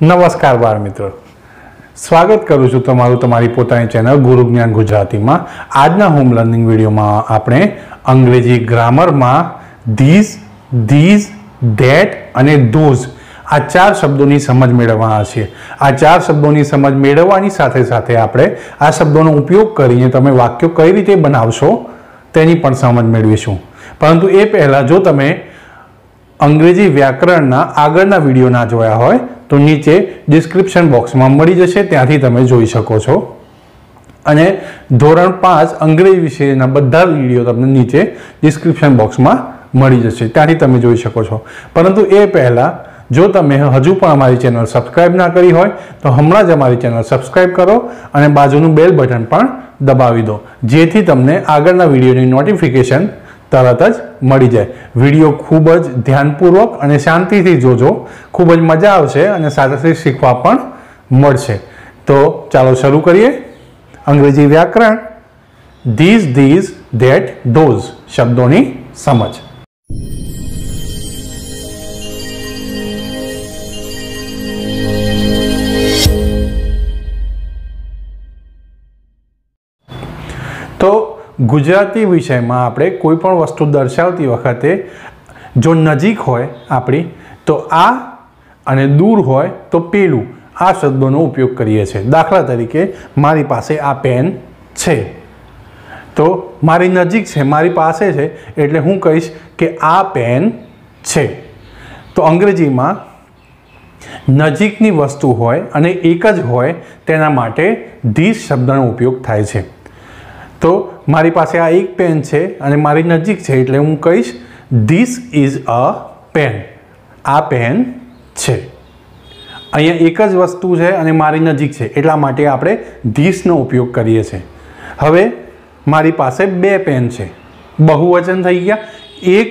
નમસ્કાર બાળ મિત્રો. સ્વાગત કરું છું તમારું તમારી પોતાની ચેનલ ગુરુ જ્ઞાન ગુજરાતીમાં. આજના હોમ લર્નિંગ વિડીયોમાં આપણે અંગ્રેજી ગ્રામરમાં ધીઝ ધીઝ ધેટ અને ધોઝ આ ચાર શબ્દોની સમજ મેળવવાના છીએ. આ ચાર શબ્દોની સમજ મેળવવાની સાથે સાથે આપણે આ શબ્દોનો ઉપયોગ કરીને તમે વાક્યો કઈ રીતે બનાવશો તેની પણ સમજ મેળવીશું. પરંતુ એ પહેલાં જો તમે અંગ્રેજી વ્યાકરણના આગળના વીડિયો ના જોયા હોય તો નીચે ડિસ્ક્રિપ્શન બોક્સમાં મળી જશે, ત્યાંથી તમે જોઈ શકો છો. અને ધોરણ પાંચ અંગ્રેજી વિષયના બધા વીડિયો તમને નીચે ડિસ્ક્રિપ્શન બોક્સમાં મળી જશે. ત્યાંથી તમે જોઈ શકો છો. પરંતુ એ પહેલાં, જો તમે હજુ પણ અમારી ચેનલ સબસ્ક્રાઇબ ના કરી હોય, તો હમણાં જ અમારી ચેનલ સબસ્ક્રાઇબ કરો અને બાજુનું બેલ બટન પણ દબાવી દો. જેથી તમને આગળના વિડીયોની નોટિફિકેશન તરત જ મળી જાય. વીડિયો ખૂબ જ ધ્યાનપૂર્વક અને શાંતિથી જોજો. ખૂબ જ મજા આવશે અને સાથે શીખવા પણ મળશે. તો ચાલો શરૂ કરીએ. અંગ્રેજી વ્યાકરણ. ધીઝ ધીઝ ધેટ ધોઝ શબ્દોની સમજ. ગુજરાતી વિષયમાં આપણે કોઈ પણ વસ્તુ દર્શાવતી વખતે જો નજીક હોય આપણી, તો આ અને દૂર હોય તો પેલું. આ શબ્દોનો ઉપયોગ કરીએ છીએ. દાખલા તરીકે, મારી પાસે આ પેન છે. તો મારી નજીક છે, મારી પાસે છે, એટલે હું કહીશ કે આ પેન છે. તો અંગ્રેજીમાં નજીકની વસ્તુ હોય અને એક જ હોય, તેના માટે ધીસ શબ્દનો ઉપયોગ થાય છે. તો મારી પાસે આ એક પેન છે અને મારી નજીક છે એટલે હું કહીશ ધીસ ઇઝ અ પેન આ પેન છે. અહીંયા એક જ વસ્તુ છે અને મારી નજીક છે. એટલા માટે આપણે ધીસનો ઉપયોગ કરીએ છીએ. હવે મારી પાસે બે પેન છે. બહુવચન થઈ ગયા. એક,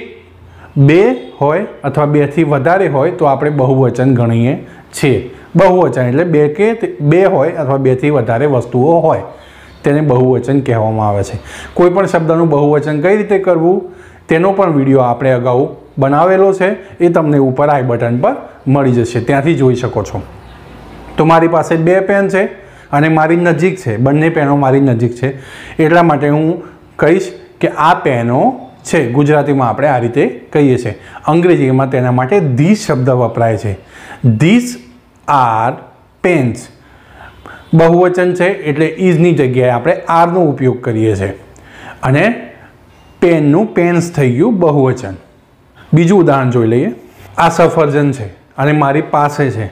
બે હોય અથવા બેથી વધારે હોય તો આપણે બહુવચન ગણીએ છીએ. બહુવચન એટલે બે કે બે હોય અથવા બેથી વધારે વસ્તુઓ હોય. તેને બહુવચન કહેવામાં આવે છે. કોઈપણ શબ્દનું બહુવચન કઈ રીતે કરવું, તેનો પણ વીડિયો આપણે અગાઉ બનાવેલો છે. એ તમને ઉપર આઈ બટન પર મળી જશે. ત્યાંથી જોઈ શકો છો. તો મારી પાસે બે પેન છે અને મારી નજીક છે. બંને પેનો મારી નજીક છે. એટલા માટે હું કહીશ કે આ પેનો છે. ગુજરાતીમાં આપણે આ રીતે કહીએ છીએ. અંગ્રેજીમાં તેના માટે ધીસ શબ્દ વપરાય છે. This are pens. બહુવચન છે એટલે ઇઝની જગ્યાએ આપણે આરનો ઉપયોગ કરીએ છીએ. અને પેનનું પેન્સ થઈ ગયું બહુવચન. બીજું ઉદાહરણ જોઈ લઈએ. આ સફરજન છે અને મારી પાસે છે.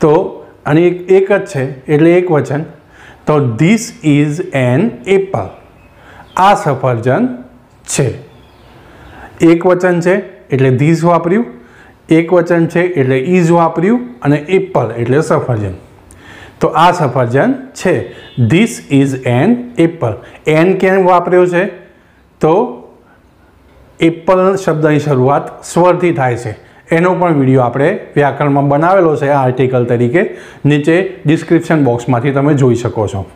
તો અને એક એક જ છે એટલે એક વચન. તો ધીસ ઇઝ એન એપલ. આ સફરજન છે. એક વચન છે એટલે ધીસ વાપર્યું. એક વચન છે એટલે ઇઝ વાપર્યું અને એપલ એટલે સફરજન. તો આ સફરજન છે. This is an apple an કેમ વાપર્યો છે? તો એપલ શબ્દની શરૂઆત સ્વરથી થાય છે. એનો પણ વીડિયો આપણે વ્યાકરણમાં બનાવેલો છે આ આર્ટિકલ તરીકે. નીચે ડિસ્ક્રિપ્શન બોક્સમાંથી તમે જોઈ શકો છો.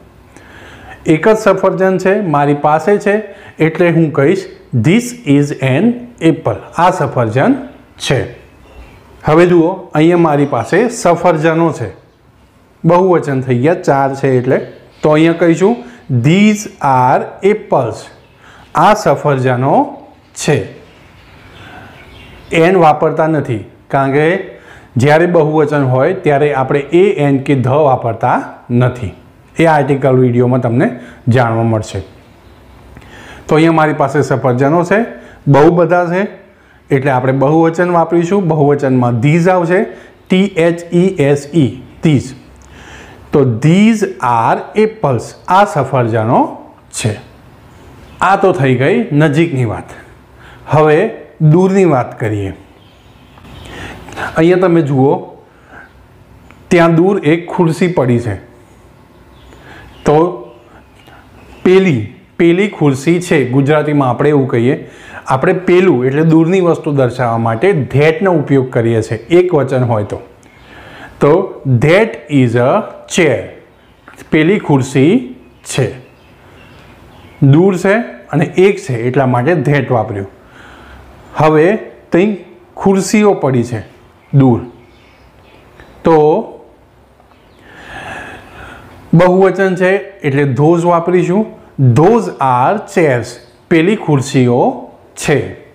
એક જ સફરજન છે, મારી પાસે છે, એટલે હું કહીશ ધીસ ઇઝ એન એપલ આ સફરજન છે. હવે જુઓ, અહીંયા મારી પાસે સફરજનો છે. બહુવચન થઈ ગયા, ચાર છે એટલે. તો અહીંયા કહીશું ધીઝ આર એપલ્સ આ સફરજનો છે. એન વાપરતા નથી. કારણ કે જ્યારે બહુવચન હોય, ત્યારે આપણે એ એન કે ધ વાપરતા નથી. એ આર્ટિકલ વિડીયોમાં તમને જાણવા મળશે. તો અહીંયા મારી પાસે સફરજનો છે. બહુ બધા છે. એટલે આપણે બહુવચન વાપરીશું. બહુવચનમાં ધીઝ આવશે. T H E S E these તો ધીઝ આર એપલ્સ આ સફરજનો છે. આ તો થઈ ગઈ નજીકની વાત. હવે દૂરની વાત કરીએ. અહીંયા તમે જુઓ, ત્યાં દૂર એક ખુરશી પડી છે. તો પેલી પેલી ખુરશી છે, ગુજરાતીમાં આપણે એવું કહીએ, આપણે પેલું એટલે દૂરની વસ્તુ દર્શાવવા માટે ધેટનો ઉપયોગ કરીએ છીએ. એક વચન હોય તો. તો ધેટ ઇઝ અ ચેર. પેલી ખુરશી છે. દૂર છે અને એક છે, એટલા માટે ધેટ વાપર્યું. હવે ત્યાં ખુરશીઓ પડી છે, દૂર. તો બહુવચન છે, એટલે ધોઝ વાપરીશું. Those are chairs. પેલી ખુરશીઓ છે.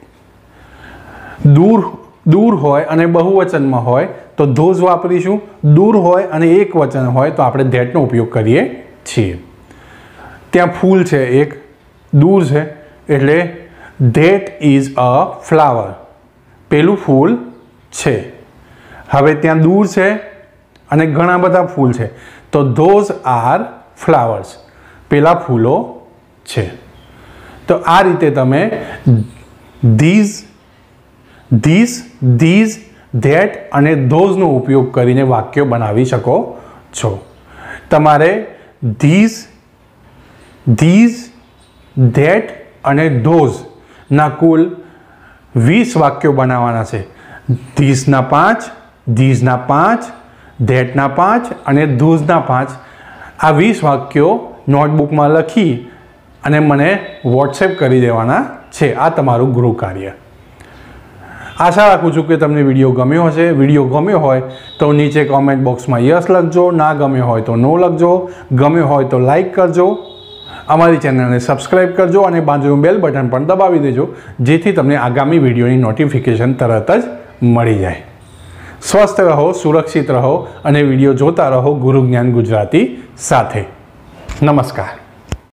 દૂર દૂર હોય અને બહુવચનમાં હોય, તો ધોઝ વાપરીશું. દૂર હોય અને એક વચન હોય, તો આપણે ધેટનો ઉપયોગ કરીએ છીએ. ત્યાં ફૂલ છે એક, દૂર છે, એટલે ધેટ ઇઝ અ ફ્લાવર. પેલું ફૂલ છે. હવે ત્યાં દૂર છે અને ઘણા બધા ફૂલ છે. તો ધોઝ આર ફ્લાવર્સ. પેલા ફૂલો છે. તો આ રીતે તમે ધીઝ ધીસ ધીઝ ધેટ અને ધોઝનો ઉપયોગ કરીને વાક્યો બનાવી શકો છો. તમારે ધીઝ ધીઝ ધેટ અને ધોઝના કુલ વીસ વાક્યો બનાવવાના છે. ધીસના પાંચ ધીઝના પાંચ ધેટના પાંચ અને ધોઝના પાંચ. આ વીસ વાક્યો નોટબુકમાં લખી અને મને વોટ્સએપ કરી દેવાના છે. આ તમારું ગૃહ કાર્ય. આશા રાખું છું કે તમને વીડિયો ગમ્યો હશે. વીડિયો ગમ્યો હોય તો નીચે કોમેન્ટ બોક્સમાં યસ લખજો, ના ગમ્યો હોય તો નો લખજો. ગમ્યો હોય તો લાઈક કરજો. અમારી ચેનલને સબસ્ક્રાઈબ કરજો અને બાજુનું બેલ બટન પણ દબાવી દેજો, જેથી તમને આગામી વિડીયોની નોટિફિકેશન તરત જ મળી જાય. સ્વસ્થ રહો, સુરક્ષિત રહો અને વીડિયો જોતા રહો ગુરુ જ્ઞાન ગુજરાતી સાથે. નમસ્કાર.